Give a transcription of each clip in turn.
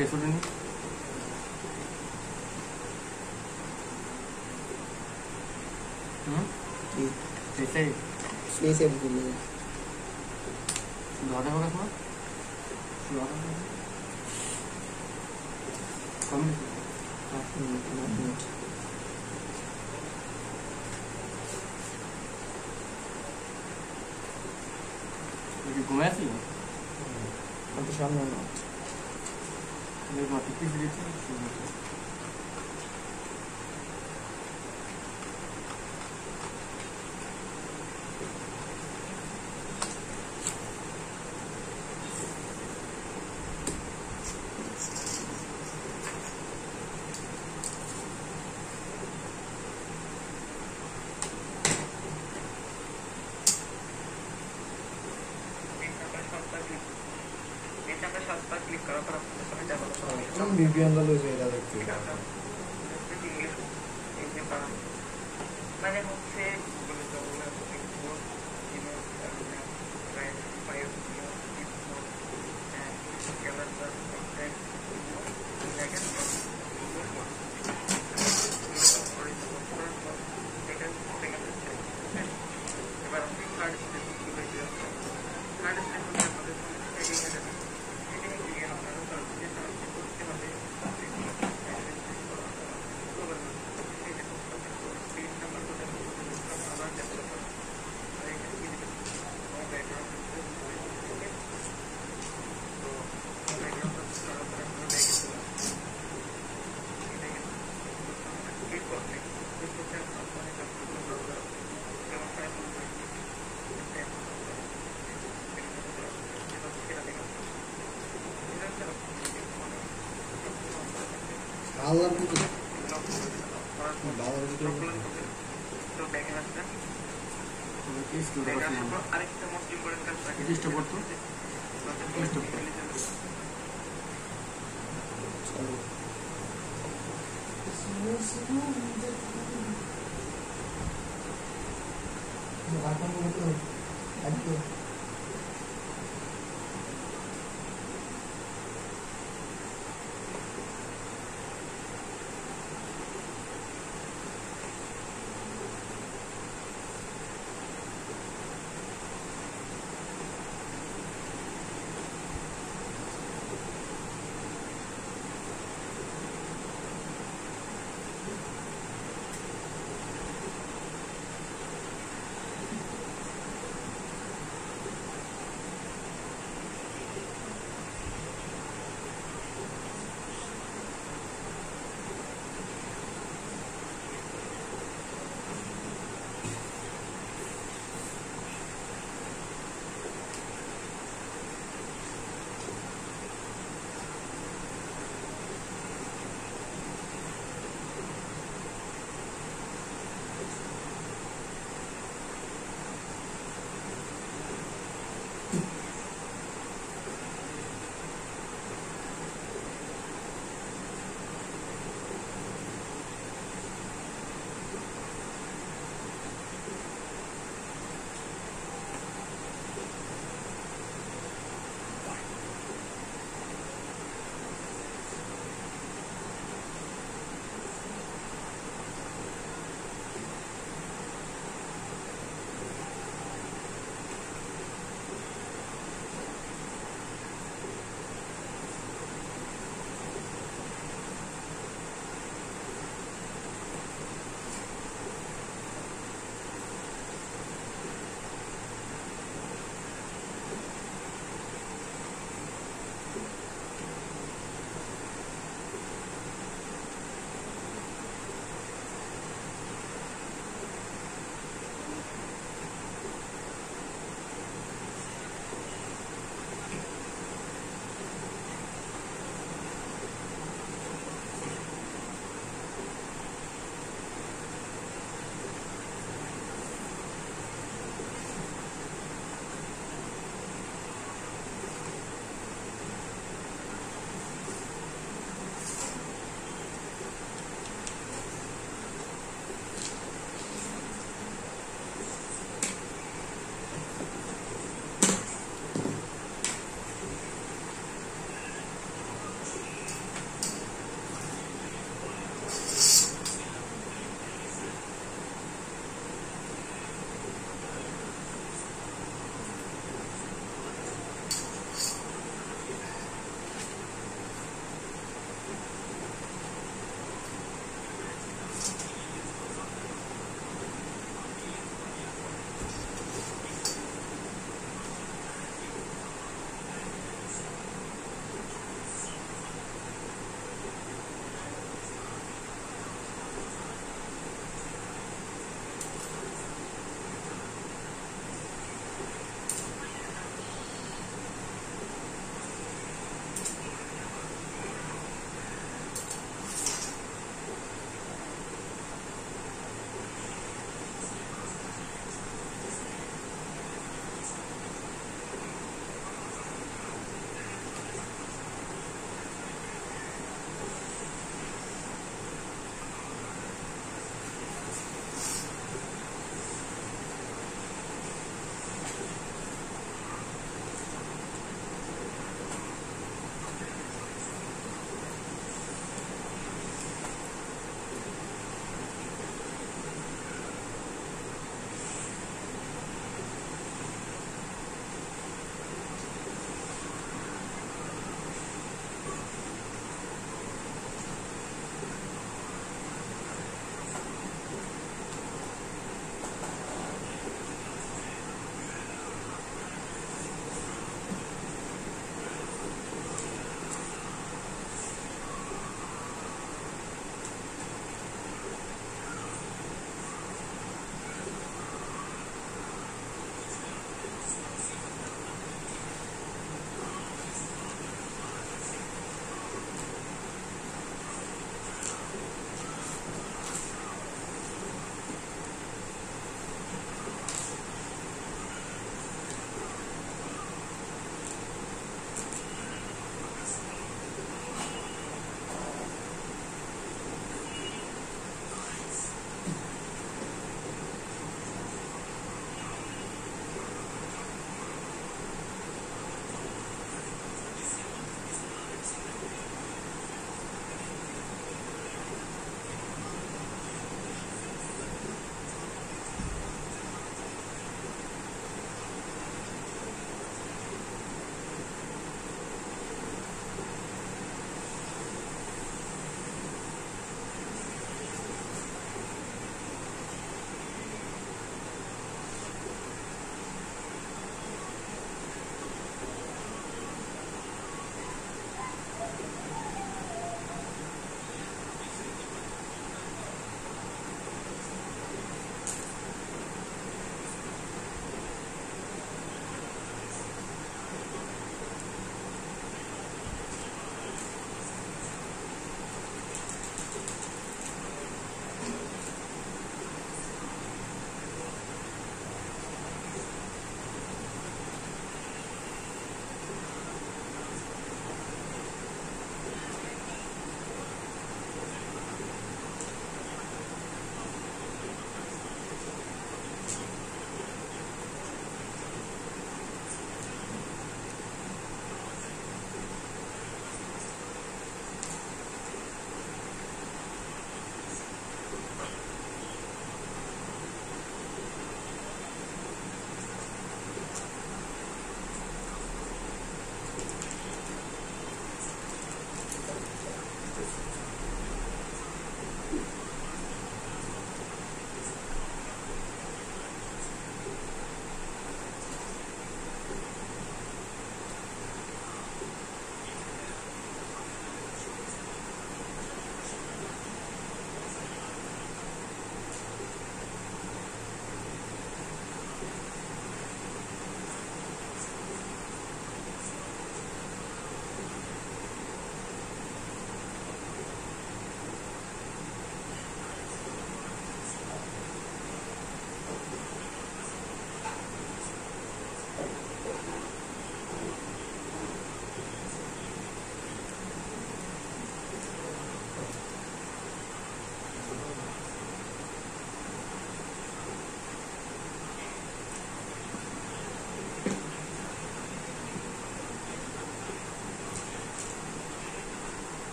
చేసుకుంటుంది हम्म? कैसे? इसमें से बोलिए दोबारा होगा इसमें दोबारा 那边的那边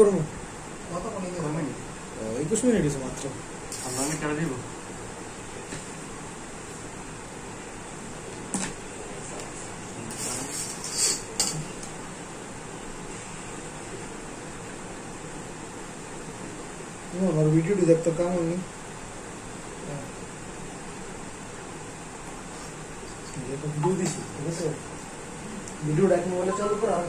অফ করুন। কত কমেন্ট কমেন্ট একুশ মিনিট হয়েছে মাত্র। আমরা আমি কেটে দিব আমার ভিডিওটি দেখতে কেমন নি ভিডিও দিছি ঠিক আছে? ভিডিওটা এক মোবাইলে চালু করে আর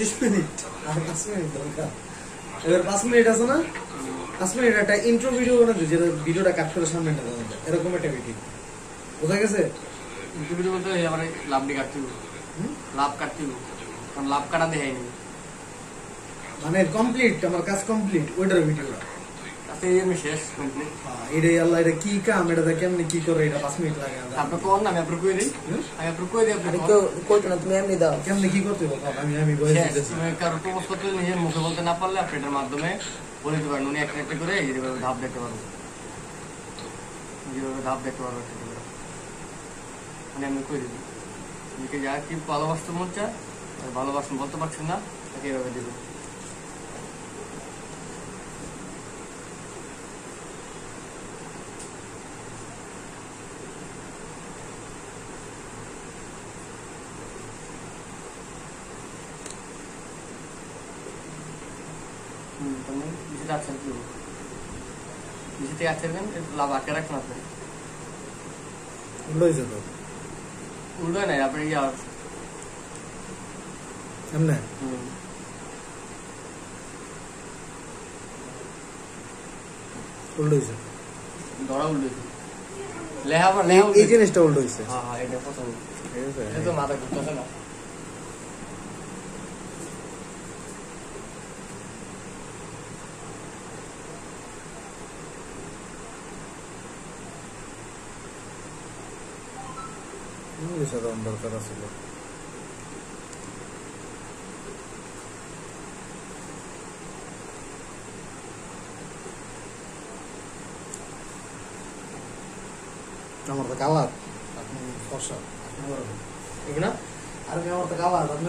পঁচিশ মিনিট। আর পাঁচ মিনিট দরকার। এবার পাঁচ মিনিট আছে না? পাঁচ মিনিট একটা ইন্ট্রো ভিডিও বানাতে যেটা ভিডিওটা কাট করে সামনে এরকম একটা ভিডিও বোঝা গেছে? ভিডিও বলতে আমার লাভ দিয়ে কাটতে। লাভ কাটতে। কারণ লাভ কাটা দেখায়নি মানে কমপ্লিট আমার কাজ কমপ্লিট ওইটার ভিডিওটা তাতে আমি শেষ কমপ্লিট এটাই আল্লাহ এটা কি কাম এটা কেমনি কি করে এটা পাঁচ মিনিট লাগে আপনি কোন না আমি আপনার কই দিই আমি আপনার কই দিই আপনি আরে কইতো না তুমি এমনি দাও কেমনি কি করতে হবে আমি আমি বয়স দিতেছি কারও প্রপোজ নিজের মুখে বলতে না পারলে আপনি এটার মাধ্যমে বলে দিতে পারেন উনি একটা একটা করে এইভাবে ধাপ দেখতে পারবেন যেভাবে ধাপ দেখতে পারবে সেটা করে। মানে আমি করে দিবি যা কি ভালোবাসতে মন চায় বলতে পারছেন না তাকে এভাবে দেবেন তাহলে নিচেটা আছেন কি হবে নিচে থেকে আছেন একটু লাভ আটকে রাখছেন আপনি উল্টো হয়েছে তো উল্টো নাই আপনি ইয়া এমনি হুম উল্টো হয়েছে ধরা উল্টো লেহা বা লেহা এই উল্টো জিনিসটা উল্টো হয়েছে হ্যাঁ হ্যাঁ এটা পছন্দ ঠিক আছে এটা তো মাথা ঘুরতেছে না ইংলিশে তো দরকার আছিল আমার তো কালার আপনি ফসা আপনি করবেন ঠিক না আর আমি আমার তো কালার আপনি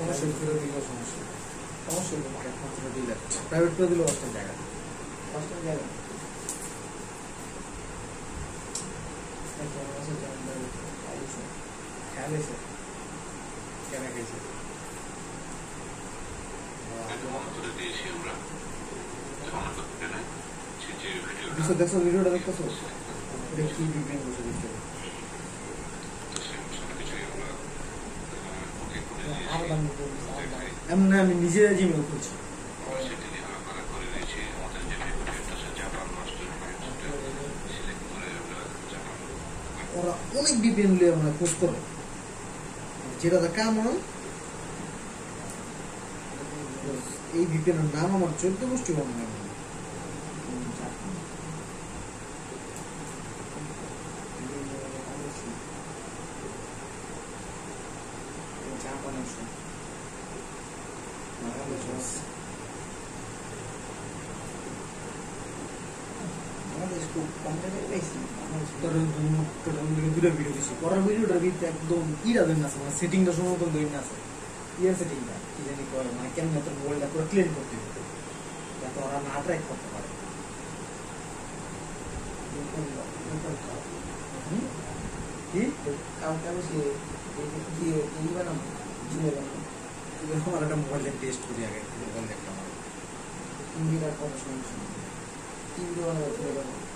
সমস্যা করে দিলেও সমস্যা সমস্যা হলো না একমাত্র ডিলেট প্রাইভেট করে দিলেও অষ্টম জায়গা কষ্ট জায়গা খেয়াল এসে কেন গেছে? দেখছ দেখছ ভিডিওটা দেখতেছো? এটা কি বিজ্ঞান বসে দিচ্ছে আর দাম দিতে আর দাম এমন আমি নিজে জিমেল করছি। ওরা অনেক বিপিএন লিয়ে মানে খোঁজ করে। যেটা কাম এই বিপিএন নাম আমার চোদ্দ গোষ্ঠী মনে হয় ভিতরে একদম ইরা দেন আছে মানে সেটিংটা সময় দইন আছে ইয়ার সেটিংটা কি জানি করে মানে কেমন তোর মোবাইলটা পুরো ক্লিন করতে হবে। যাতে ওরা না ট্র্যাক করতে পারে? কি? কালকে আমি সে দিয়ে ই বানাবো জিমে বানাবো আমার একটা মোবাইলের টেস্ট করি আগে মোবাইল আমার কত সমস্যা তিন বানাবো